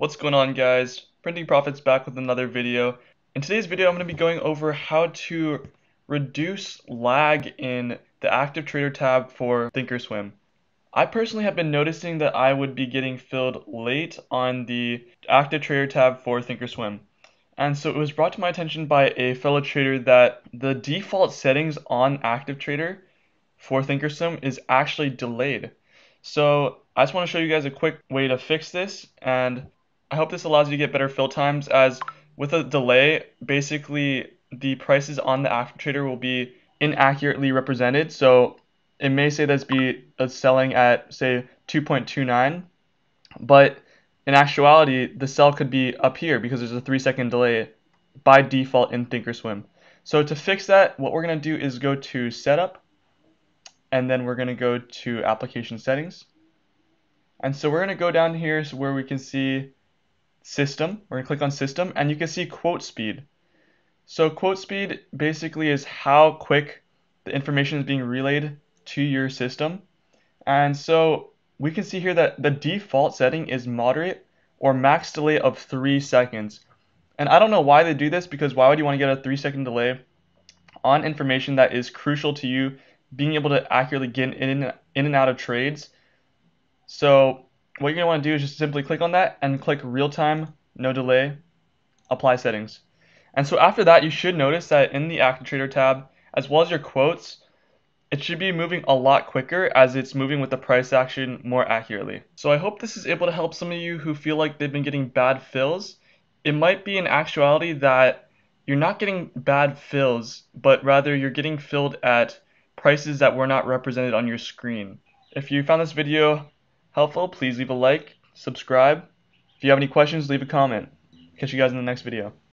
What's going on guys? Printing Profits back with another video. In today's video I'm going to be going over how to reduce lag in the active trader tab for thinkorswim. I personally have been noticing that I would be getting filled late on the active trader tab for thinkorswim. And so it was brought to my attention by a fellow trader that the default settings on active trader for thinkorswim is actually delayed. So I just want to show you guys a quick way to fix this and I hope this allows you to get better fill times as with a delay basically the prices on the active trader will be inaccurately represented so it may say that's be uh, selling at say 2.29 but in actuality the sell could be up here because there's a three second delay by default in thinkorswim so to fix that what we're going to do is go to setup and then we're going to go to application settings. And so we're going to go down here where we can see system. We're going to click on system and you can see quote speed. So quote speed basically is how quick the information is being relayed to your system. And so we can see here that the default setting is moderate or max delay of 3 seconds. And I don't know why they do this because why would you want to get a 3 second delay on information that is crucial to you being able to accurately get in and, in and out of trades. So what you're going to want to do is just simply click on that and click real time, no delay, apply settings. And so after that, you should notice that in the active trader tab, as well as your quotes, it should be moving a lot quicker as it's moving with the price action more accurately. So I hope this is able to help some of you who feel like they've been getting bad fills. It might be in actuality that you're not getting bad fills, but rather you're getting filled at prices that were not represented on your screen. If you found this video helpful, please leave a like, subscribe. If you have any questions, leave a comment. Catch you guys in the next video.